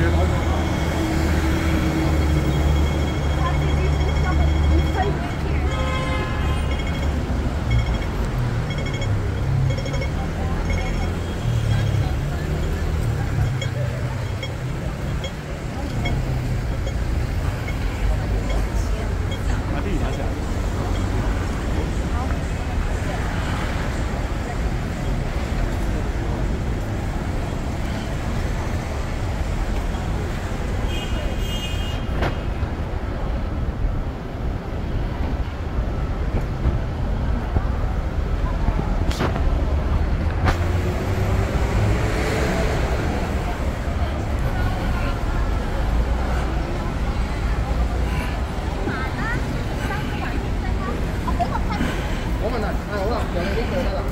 here. 啊好啦，用呢啲就得啦。